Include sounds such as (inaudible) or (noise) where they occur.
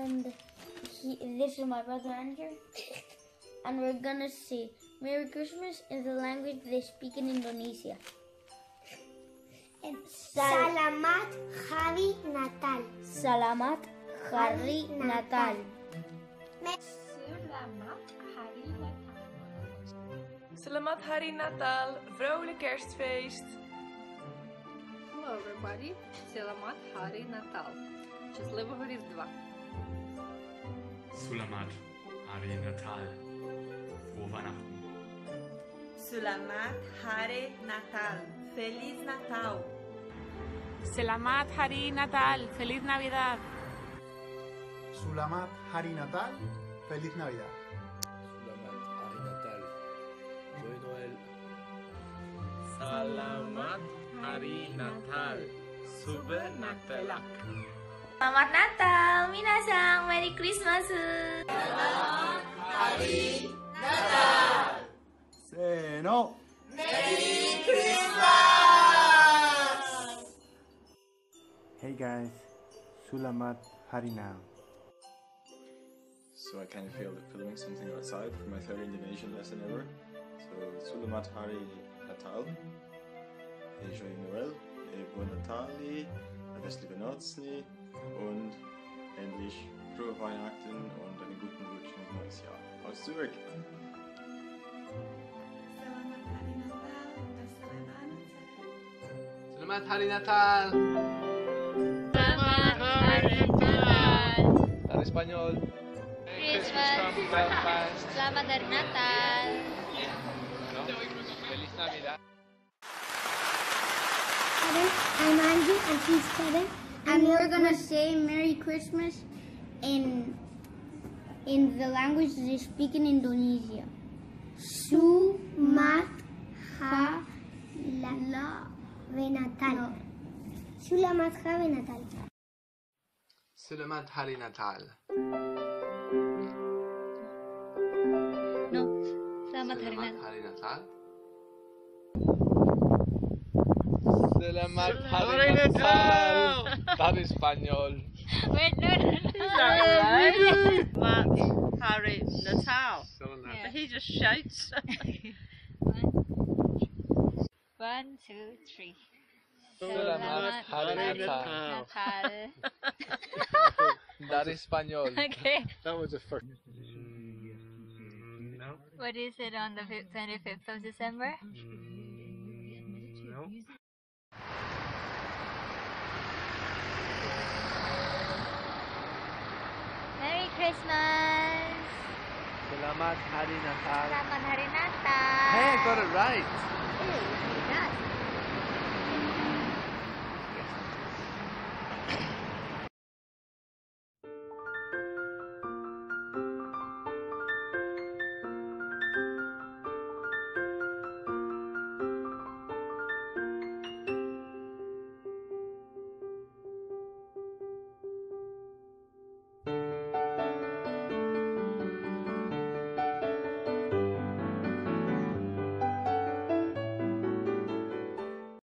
and he, this is my brother Andrew. (laughs) and we're gonna say Merry Christmas in the language they speak in Indonesia. (laughs) Salamat Hari Natal. Salamat Hari Natal. Selamat Hari Natal, vrolijk kerstfeest. Hello everybody, Selamat Hari Natal. Щасливого Різдва. Sulamat Hari Natal. Frohe Weihnachten. Sulamat Hari Natal. Feliz Natal. Selamat Hari Natal. Feliz Navidad. Sulamat Hari Natal. Feliz Navidad. Selamat Hari Natal. Joy Noel. Selamat Hari Natal. Sube Natalak. Selamat Natal, Minasang, Merry Christmas. Selamat Hari Natal. Seno. Merry Christmas. Hey guys, Sulamat Harinam. So I kind of feel like filming something outside for my third Indonesian lesson ever. So Sulamat Hari Natal. Joyeux Noël, Buon Natali, Festliche Nocni und endlich frohe Weihnachten und einen guten Rutsch ins neues Jahr. Aus zurück! Selamat Hari Natal. Selamat Hari Natal. Dari Spanyol. Christmas. Selamat Hari Natal. Feliz Navidad. I'm Andrew and she's Kevin. And we're gonna say Merry Christmas in in the language they speak in Indonesia. Sumat ha la Natal. Sulamat Hari Natal. Selamat Hari Natal. No. Selamat Hari Natal. Hari Natal. Selamat Hari Natal. Dari Wait, no, no, no. Selamat Hari Natal. Yeah. He just shouts. (laughs) One, two, three. Selamat Hari Natal. Natal. Dari Spanyol. Okay. That was the first. Mm, no. What is it on the 25th of December? Mm, no. Merry Christmas! Selamat Hari Natal. Selamat Hari Natal! Hey, I got it right. Hey, you it.